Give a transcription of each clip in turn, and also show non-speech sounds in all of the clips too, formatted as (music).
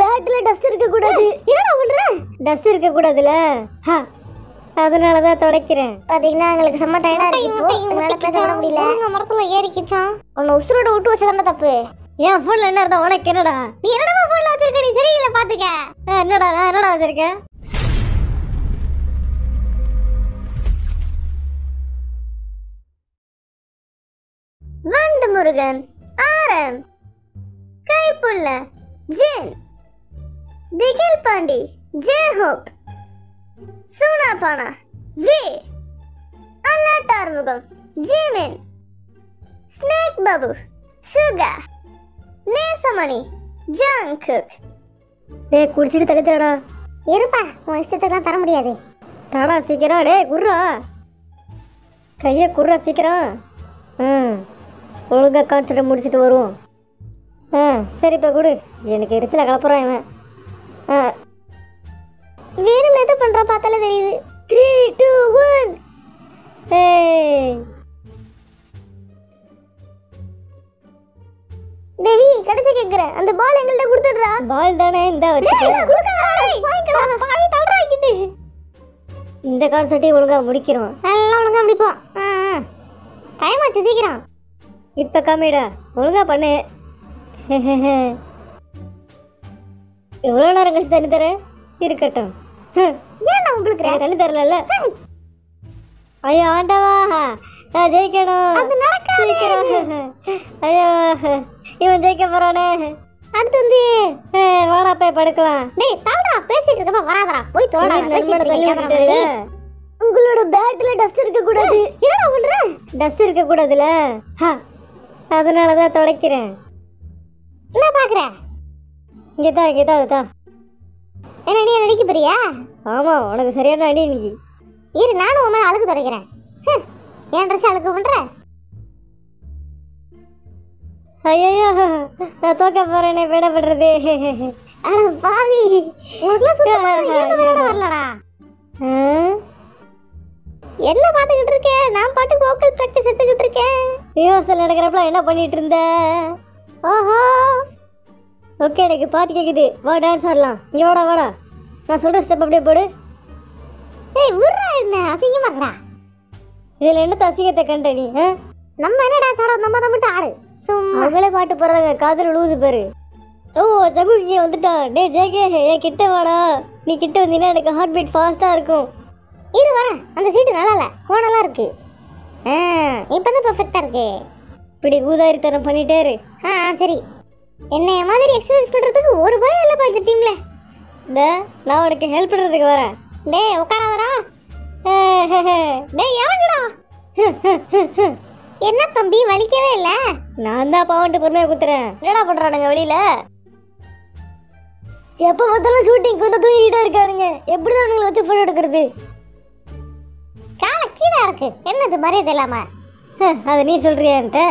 பேக்ல டஸ்ட் இருக்க கூடாது. என்னடா பண்ற? டஸ்ட் இருக்க கூடாதுல? ஹா அதனால தான் துடைக்கிறேன். பாத்தீங்கன்னா எங்களுக்கு செம்ம டயர்டா இருக்கு இப்போ பேச விட முடியல. உங்க மரத்துல ஏறிக்கிச்சான் உன்னை உசுரோட விட்டு வச்சதானே தப்பு. என் ஃபோன்ல என்ன இருந்தா உனக்கு என்னடா? நீ என்னடா போன்ல வச்சிருக்க? நீ சரியில்லை பாத்துக்க. என்னடா நான் என்னடா வச்சிருக்கேன்? வண்டு முருகன் ஆரம் Kaipulla Jin. Thigil Pandi J Hope Soonapaana V. அல்லாட்டார்முகம் Jimin. Snake Babu Suga. Nesamani Jungkook டேய் குடிச்சிட்டு தடுத்துடா இருப்பா உன் இஷ்டத்துக்குலாம் தர முடியாது. தாடா சீக்கிரம் டேய் குர்ரா கையை குர்ரா சீக்கிரம். ம். ஒழுங்கா கான்சர்ட்டை முடிச்சுட்டு வருவோம். ஆ சரி இப்போ கொடு. எனக்கு எரிச்சல கலப்புறான் இவன். ஆ. வேணும் எது பண்றா பார்த்தாலே தெரியுது. த்ரீ டூ ஒன் தேவி கடைசி கேக்குறேன் அந்த பால் எங்கள்ட்ட கொடுத்துடுறா. பால் தானே இந்த வச்சுக்க. இந்த கான்சர்ட்டையும் ஒழுங்கா முடிக்கிறோம். நல்லா ஒழுங்கா முடிப்போம். டைம் ஆச்சு சீக்கிரம். இப்போ காமிடா. ஒழுங்கா பண்ணு. (laughs) எவ்வளோ நேரம் கழிச்சு தண்ணி தர? இருக்கட்டும். ஏன்டா உங்களுக்கு தண்ணி தரல ஐயோ ஆண்டவா. நான் ஜெயிக்கணும். அது நடக்காது. ஐயோ இவன் ஜெயிக்க போறானே. அடுத்து வந்து வாடா போய் படுக்கலாம். டேய் தள்ளுடா பேசிட்டு இருக்கப்ப வராதடா. போய் தொலைடா பேசிட்டு தள்ளி. உங்களோட பேட்ல டஸ்ட் இருக்க கூடாது என்னடா பண்ற? டஸ்ட் இருக்க கூடாதுல அதனால தான் துடைக்கிறேன் என்ன பாக்குற? இங்கே தான் இங்கே தான் அதுதான் என்ன நீ நடிக்க போறியா? ஆமாம் உனக்கு சரியான அடி இன்னைக்கு. இரு நானும் உன் மேல அழுக்கு துடைக்கிறேன். என் ட்ரெஸ் அழுக்கு பண்ற ஐயோ நான் தோக்க போறேனே விடப்படுறது அட பாவி. உனக்குலாம் சுத்தமா (laughs) வரலடா. என்ன பாத்துக்கிட்டு இருக்க? நான் பாட்டுக்கு வோக்கல் பிராக்டிஸ் எடுத்துக்கிட்டு இருக்கேன். ரிஹர்சல் நடக்கிறப்பல என்ன பண்ணிட்டு இருந்த? ஓஹோ. ஓகே எனக்கு பாட்டு கேக்குது. வா டான்ஸ் ஆடலாம். இங்கே வாடா வாடா. நான் சொல்ற ஸ்டெப் அப்படியே போடு. ஏய் விட்றா என்ன? அசிங்கமா இருக்கடா. இதில் என்ன அசிங்கத்தை கண்ட நீ ஆ? நம்ம என்ன டான்ஸ் ஆட நம்ம தான் மட்டும் ஆடு. சும்மா. அவங்களே பாட்டு போடுறாங்க. காதல் விழுவுது பாரு. ஓ சகு இங்கே வந்துட்டான் டேய் ஜேகே என் கிட்ட வாடா. நீ கிட்ட வந்தீங்கன்னா எனக்கு ஹார்ட் பீட் ஃபாஸ்ட்டாக இருக்கும். இரு வரேன். அந்த சீட்டு நல்லா இல்ல. கோணலா இருக்கு. ஆ இப்போ தான் பெர்ஃபெக்ட்டா இருக்கு. இப்படி ஊதாரித்தனம் பண்ணிட்டே இரு. ஆ, சரி. என்னைய மாதிரி எக்ஸசைஸ் பண்றதுக்கு ஒரு பயம் இல்லப்பா இந்த டீம்ல இந்த நான் உனக்கு ஹெல்ப் பண்ணுறதுக்கு வரேன். டேய் உட்காராதடா. டேய் இறங்குடா. என்ன தம்பி வலிக்கவே இல்ல? நான் தான் பாவன்ட்டு பொறுமையாக குத்துறேன். என்னடா பண்றானுங்க வெளியில? எப்போ பார்த்தாலும் ஷூட்டிங் வந்து தூங்கிட்டே இருக்கானுங்க. எப்படி தான் அவனுங்களை வச்சு ஃபோட்டோ எடுக்கிறது? கால கீழே இருக்கு என்னது மரியாதை இல்லாம? ஹ், அதை நீ சொல்றியா என்கிட்ட?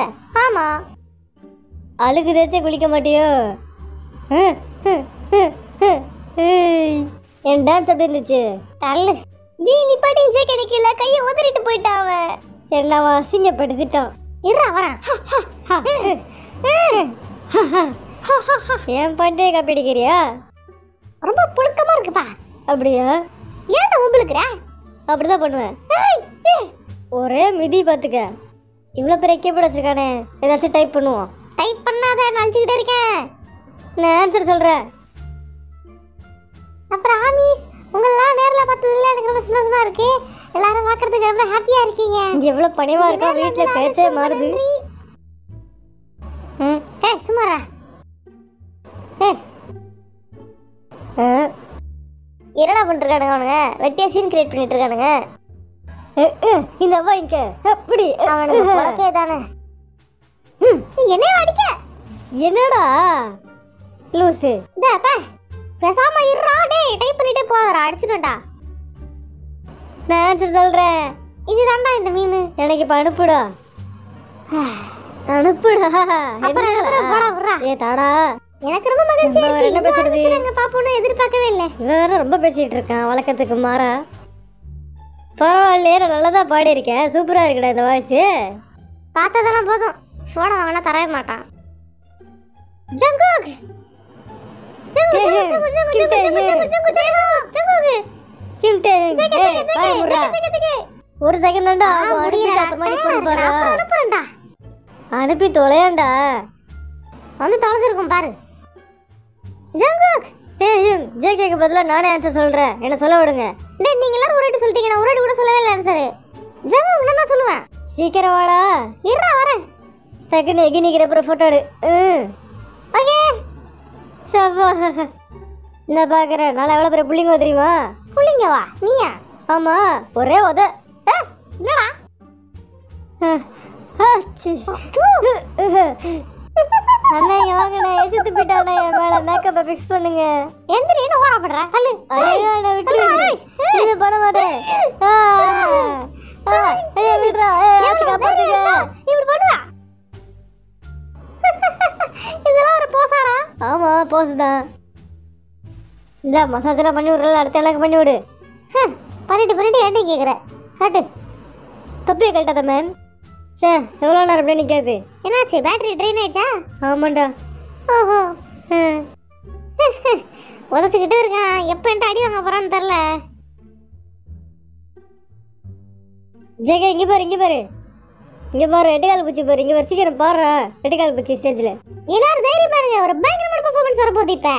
அழுகு அழுக்கு தேய்ச்சே குளிக்க மாட்டியோ என் டான்ஸ் எப்படி இருந்துச்சு தள்ளு நீ நீ ஜேக்க கிடைக்கல கையை உதறிட்டு போயிட்டான் அவன் என்ன அவன் அசிங்கப்படுத்திட்டான் இருடா வரேன் ஹா, ஹ், என் காப்பி அடிக்கிறியா ரொம்ப புழுக்கமா இருக்குப்பா அப்படியா ஏன் உங்களுக்குற அப்படிதான் பண்ணுவேன் ஒரே மிதி பார்த்துக்க இவ்வளோ பெரிய கீபோர்டு வச்சிருக்கானே ஏதாச்சும் டைப் பண்ணுவோம் டைப் பண்ணாத நடிச்சுக்கிட்டே இருக்கேன். நான் ஆன்சர் சொல்கிறேன் அப்புறம் ஆமீஸ் உங்களெல்லாம் நேர்ல பார்த்ததுல எனக்கு ரொம்ப சந்தோஷமா இருக்கு. எல்லாரும் பார்க்கறதுக்கு ரொம்ப ஹாப்பியா இருக்கீங்க. இங்கே எவ்வளோ பணிவாக இருக்கா? வீட்டில் பேச்சே மாறுது. ம் ஏய் சும்மாரா. ஏய். என்னடா பண்ணிட்டு இருக்கானுங்க அவனுங்க? வெட்டியா சீன் கிரியேட் பண்ணிட்டு இருக்கானுங்க இந்த வாங்கிக்க அப்படி. அ, அவனுக்கு. பொழப்பே தானே. ம், என்னைய அடிக்க? என்னடா? லூசு. டேப்பா பேசாம இருடா டேய் டைப் பண்ணிட்டே போதடா அடிச்சிடும்டா நான் ஆன்சர் சொல்கிறேன் இதுதான்டா இந்த மீன் எனக்கு இப்போ அனுப்புடா. அனுப்புடா. அப்புறம் அனுப்புறேன், போடா, விட்றா. ஏ தாடா. எனக்கு ரொம்ப மகிழ்ச்சியா இருக்கு என்ன பேசுறது? எங்க பாப்போன்னு எதிர்பார்க்கவே இல்லை. இவன் வேற ரொம்ப பேசிட்டு இருக்கான். வழக்கத்துக்கு மாறா. பரவாயில்லையே நல்லா தான் பாடியிருக்கேன். சூப்பராக இருக்குடா இந்த வாய்ஸு பார்த்ததெல்லாம் போதும். போனை வாங்கினா தரவே மாட்டான். ஜங்குக்! ஒரு செகண்ட் தான்டா ஆகும் அனுப்பி அப்புறமா நீ ஃபோன் பாரு அனுப்புறேன்டா அனுப்பி தொலையாண்டா வந்து தொலைச்சிருக்கும் பாரு. ஜங்குக்! ஏய் யும் ஜேகேக்கு பதிலா நானே ஆன்சர் சொல்றேன். என்ன சொல்ல விடுங்க. டேய் நீங்க எல்லாரும் ஒரு வாட்டி சொல்லிட்டீங்க. நான் ஒரு வாட்டி கூட சொல்லவே இல்லை ஆன்சர் ஜங்குக் நான் தான் சொல்லுவேன். சீக்கிரம் வாடா. இருடா வரேன். டக்குன்னு எகி நிக்கிற அப்புறம் போட்டோ எடு ம் ஓகே சவா நான் பார்க்குறேன் நல்லா எவ்வளோ பெரிய புள்ளிங்க தெரியுமா புள்ளிங்க வா நீயா ஆமா ஒரே உத என்னடா. அண்ணா வாங்கண்ணா எசித்து போயிட்டாண்ணா என் மேல மேக்கப்பை ஃபிக்ஸ் பண்ணுங்க எந்திரி என்ன ஓரப்படுற தள்ளு ஐயோ என்ன விட்டு இது பண்ண மாட்டேன் ஆ, ஆ, விடுறா ஏய், ஆச்சு காப்பாத்துங்க இப்படி பண்ணுவா இதெல்லாம் ஒரு போசாடா ஆமா போஸ் தான். இந்த மசாஜ் எல்லாம் பண்ணி விடுறல அடுத்த எனக்கு பண்ணி விடு. பண்ணிட்டு பண்ணிட்டு ஏன்டி கேக்குற? காட்டு. தப்பிய கழட்டாத மேன் சே எவ்வளோ நேரம் அப்படியே நிற்காது என்னாச்சு? பேட்டரி ட்ரெயின் ஆயிடுச்சா? ஆமாண்டா. ஓஹோ. உதச்சிக்கிட்டே இருக்கான். எப்போ என்கிட்ட அடி வாங்க போறான்னு தெரில ஜெகா இங்க பாரு இங்க பாரு. இங்க பாரு எட்டுக்கால் பூச்சி பாரு. இங்க பாரு சீக்கிரம் பாருடா எட்டுக்கால் பூச்சி ஸ்டேஜ்ல எல்லாரும் தைரியமா இருங்க ஒரு பயங்கரமான பெர்ஃபார்மன்ஸ் வரப்போகுது இப்போ.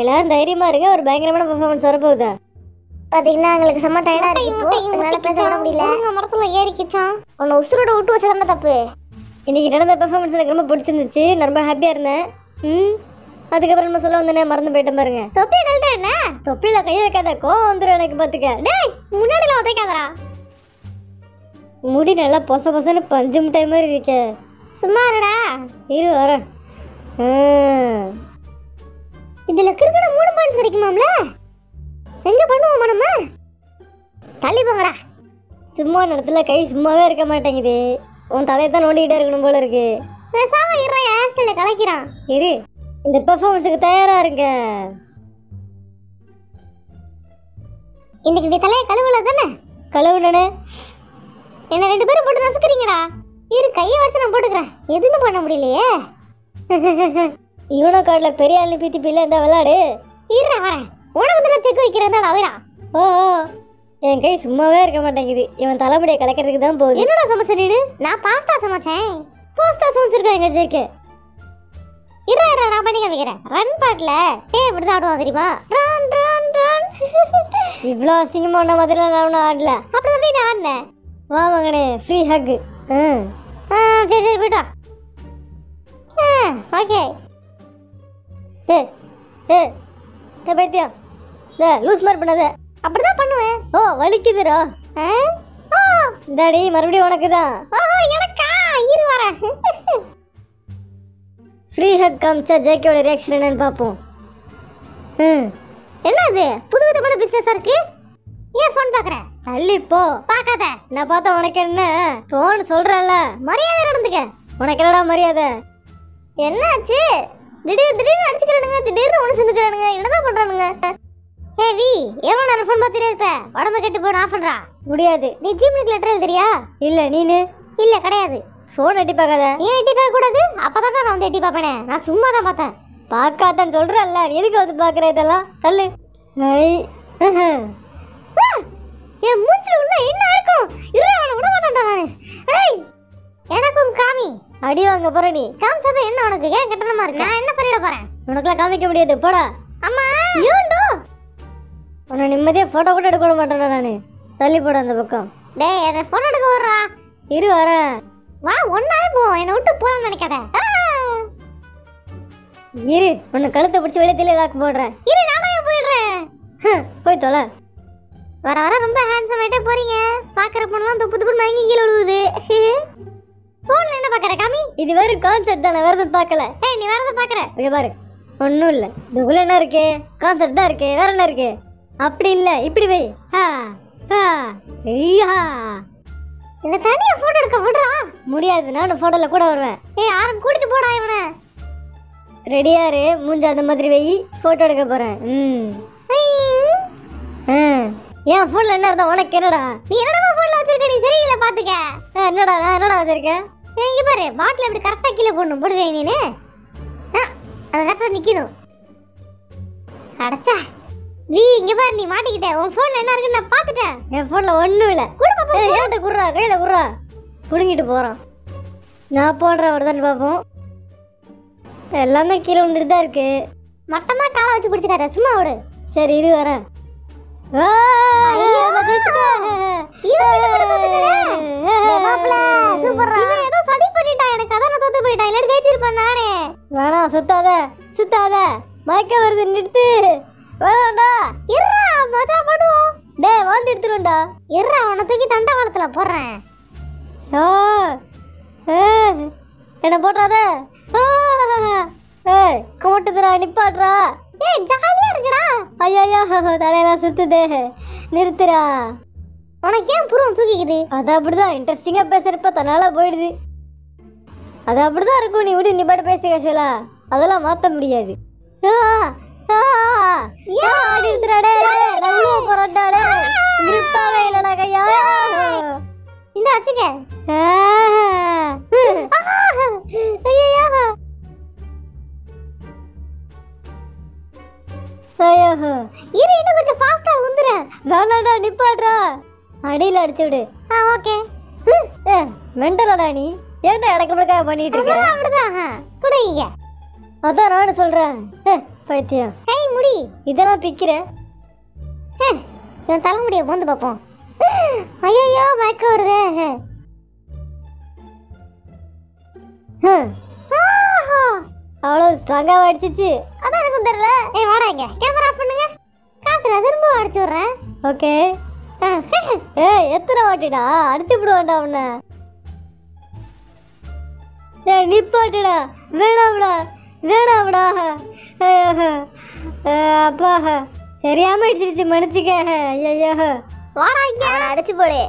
எல்லாரும் தைரியமா இருங்க ஒரு பயங்கரமான பெர்ஃபார்மன்ஸ் வரப்போகுதா? பாத்தீங்கன்னா எங்களுக்கு செம்ம டயர்டா இருக்கு எங்களால பேச விட முடியல. உங்க மரத்துல ஏறிக்கிச்சான் உன்னை உசுரோட விட்டு வச்சதான தப்பு. இன்னைக்கு நடந்த பெர்ஃபார்மன்ஸ் எனக்கு ரொம்ப பிடிச்சிருந்துச்சு. ரொம்ப ஹாப்பியா இருந்தேன். ம்? அதுக்கப்புறம் நம்ம சொல்ல வந்தேனே மறந்து போயிட்டேன் பாருங்க. தொப்பியை கழட்ட என்ன தொப்பில கையை வைக்காத கோவம் வந்துடும் எனக்கு பார்த்துக்க டேய் முன்னாடில உதைக்காதடா. முடி நல்லா பொச பொசன்னு பஞ்சு மிட்டாய் மாதிரி இருக்க. சும்மா இருடா. இரு வரேன். இதுல கிறுக்கட மூணு பாயிண்ட்ஸ் கிடைக்குமாம்ல? எங்க பண்ணுவோம் நம்ம? தள்ளி போங்கடா. சும்மா இடத்துல கை சும்மாவே இருக்க மாட்டேங்குது. உன் தலையை தான் நோண்டிக்கிட்டே இருக்கணும் போல இருக்கு. பேசாம இருற ஹேர்ஸ்டைல கலைக்கிறான். இரு. இந்த பெர்ஃபார்மன்ஸுக்கு தயாரா இருங்க. இன்னைக்கு தலையை கழுவல தானே? கழுவுனே என்ன ரெண்டு பேரும் போட்டு நசுக்குறீங்கடா. இரு கையை வச்சு நான் போட்டுக்கிறேன். எதுவுமே பண்ண முடியலையே. (laughs) யூனோ கார்டில் பெரிய ஆளு பீத்தி பிள்ளை இருந்தா விளாடு. இருடா வரேன். உனக்கு தான் செக் வைக்கிறதா அவைடா. ஓ. என் கை சும்மாவே இருக்க மாட்டேங்குது. இவன் தலைமுடியை கலைக்கிறதுக்கு தான் போகுது. என்னடா சமைச்ச நீனு? நான் பாஸ்தா சமைச்சேன். பாஸ்தா சமைச்சிருக்கோம் எங்க ஜேக்கு இருடா இருடா நான் பண்ணி காமிக்கிறேன். ரன் பாட்ல ஏ இப்படி தான் ஆடுவோம் தெரியுமா ரன் ரன் ரன் இவ்வளோ அசிங்கமான மாதிரிலாம் நான் ஒன்றும் ஆடல. அப்படி சொல்லி நான் ஆடினேன் வா மகனே ஃப்ரீ ஹக் ம் ஆ சரி சரி போயிட்டு வா. ஓகே ஏ ஏ ஏ பைத்தியம். ஏ லூஸ் மாதிரி பண்ணாத. அப்படிதான் பண்ணுவேன். ஓ வலிக்குதுடா. ஆ? ஆ, இந்தாடி மறுபடியும் உனக்கு தான் ஆஹா, எனக்கா? இரு வரேன். ஃப்ரீ ஹக் காமிச்சா ஜேக்கோட ரியாக்ஷன் என்னன்னு பார்ப்போம். ம். என்ன இது புது விதமான பிசினஸ் இருக்கு? ஏன் ஃபோன் பாக்குற தள்ளி போ. பார்க்காத. நான் பார்த்தா உனக்கு என்ன? போன்னு சொல்கிறேன்ல மரியாதை நடந்துக்க. உனக்கு என்னடா மரியாதை? என்னாச்சு? திடீர் திடீர்னு அடிச்சுக்கிறானுங்க. திடீர்னு ஒன்று சேர்ந்துக்கிறானுங்க என்னதான் பண்றானுங்க. ஏ வி எவ்வளோ நேரம் ஃபோன் பார்த்துட்டே இருப்ப உடம்பு கெட்டு போய் ஆஃப் பண்றா? முடியாது. நீ ஜிம்னுக்கு லெட்டர் எழுதுறியா? இல்லை நீனு? இல்ல கிடையாது. ஃபோன் எட்டி பார்க்காத. ஏன் எட்டி பார்க்க கூடாது. அப்பதான் நான் வந்து எட்டி பார்ப்பேனே. நான் சும்மா தான் பார்த்தேன் பார்க்காதான் சொல்கிறல்ல எதுக்கு வந்து பார்க்குற இதெல்லாம்? தள்ளு ஐ! என் மூச்சில் விழுந்தா என்ன இருக்கும் இல்லை அவனை விட மாட்டேன்டா நானு. ஏய் எனக்கும் காமி. அடி வாங்க போற நீ. காமிச்சது என்ன உனக்கு? ஏன் கட்டணமா இருக்கு? நான் என்ன பண்ணிட போறேன்? உனக்கெல்லாம் காமிக்க முடியாது. போடா. அம்மா ஏண்டோ உன்னை நிம்மதியாக ஃபோட்டோ கூட எடுக்க மாட்டேன்டா நான். தள்ளி போட அந்த பக்கம். டேய் என்ன ஃபோன் எடுக்க வர்றா இரு வரேன். வா ஒன்னாவே போ. என்னை விட்டு போகணும்னு நினைக்காத! இரு உன்னை கழுத்தை பிடிச்சி வெளியே தெளிய லாக்கு போடுறேன். இரு நானே போயிடுறேன். போய் தொலை. வர வர ரொம்ப ஹேண்ட்ஸம் ஆயிட்டே போறீங்க. பாக்குற பொண்ணெல்லாம் துப்பு துப்பு மயங்கி கீழே விழுவுது. போன்ல என்ன பாக்குற காமி? இது வேறு கான்செர்ட் தான் வேறு எதுவும் பார்க்கல. ஏய் நீ வேற எதை பாக்குற. இங்க பாரு ஒன்றும் இல்லை. இதுக்குள்ள என்ன இருக்கு? கான்செர்ட் தான் இருக்கு வேற என்ன இருக்கு? அப்படி இல்லை இப்படி வை. ஹா ஹா ஐயா இந்த தனியா போட்டோ எடுக்க விடுறா. முடியாது நானும் ஃபோட்டோவில் கூட வருவேன். ஏய் யாரும் கூட்டிட்டு போடா இவனை. ரெடியாரு மூஞ்ச அந்த மாதிரி வை. ஃபோட்டோ எடுக்க போகிறேன் ம். ஐய். ம் ஏன் ஃபோனில் என்ன இருந்தா உனக்கு என்னடா? நீ என்னடா போன்ல வச்சிருக்க? நீ சரியில்லை பாத்துக்க. என்னடா நான் என்னடா வச்சிருக்கேன்? இங்க பாரு பாட்டில் இப்படி கரெக்டா கீழே போடணும் போடுவே நீனு. அது கரெக்டா நிக்கணும். அடச்சா. வி இங்க பாரு நீ மாட்டிக்கிட்ட. உன் போன்ல என்ன இருக்குன்னு நான் பாத்துட்டேன் என் ஃபோனில் ஒன்றும் இல்லை. ஏய் ஏன்ட்ட குர்றா கையில் குர்றா பிடுங்கிட்டு போகிறான் நான் போடுறேன் வருதான்னு பார்ப்போம் எல்லாமே கீழே விழுந்துட்டு தான் இருக்கு. மட்டமா காலை வச்சு பிடிச்சிக்காத சும்மா விடு. சரி இரு வரேன். வேணாம் சுத்தாத சுத்தாத. மயக்க வருது நிறுத்து. வேணாம்டா இருடா மஜா பண்ணுவோம். டேய் வாந்தி எடுத்துருவேன்டா. இருடா அவனை தூக்கி தண்டவாளத்துல போடுறேன். ஏ, என்ன போட்டாத ஏய் கமட்டுதுடா நிப்பாட்றா ஏய் ஜாலியா இருக்குடா. ஐயோ தலையெல்லாம் சுத்துதே. நிறுத்துடா. உனக்கு ஏன் புருவம் தூக்கிக்குது? அது அப்படிதான் இன்ட்ரெஸ்டிங்காக பேசுகிறப்ப தன்னால போயிடுது. அது அப்படிதான் இருக்கும் நீ விடு நீ பாட்டு பேச கேஷுவலா அதெல்லாம் மாற்ற முடியாது. grip-ஆவே இல்லடா கையா. இந்த வச்சுக்க. வேணாம்டா நிப்பாட்றா. அடியில் அடிச்சு விடு. ஆ ஓகே. ஏ மெண்டலடா நீ. ஏன்டா இடக்கு முடக்காக பண்ணிட்டு இருக்க? அப்படிதான். குடிங்க அதான் நானும் சொல்றேன். ஏ பைத்தியம். கை முடி. இதெல்லாம் பிக்கிற. இவன் தலைமுடியை போந்து பார்ப்போம். ஐயோ மயக்க வருதே. அவ்வளோ ஸ்ட்ராங்காக அடிச்சிச்சு. அதான் எனக்கும் தெரியல. ஏய் வாடா இங்க. கேமரா ஆஃப் பண்ணுங்க. திரும்ப அடிச்சு விடுறேன்? ஓகே. ஏய் எத்தனை வாட்டிடா? அடிச்சு விடுவான்டா உன்னை. ஏய் நிப்பாட்டுடா வேணாம்டா வேணாம்டா அப்பா. தெரியாம அடிச்சிருச்சு மன்னிச்சுக்க. ஐயோ வாடா இங்க. அடிச்சு போடு.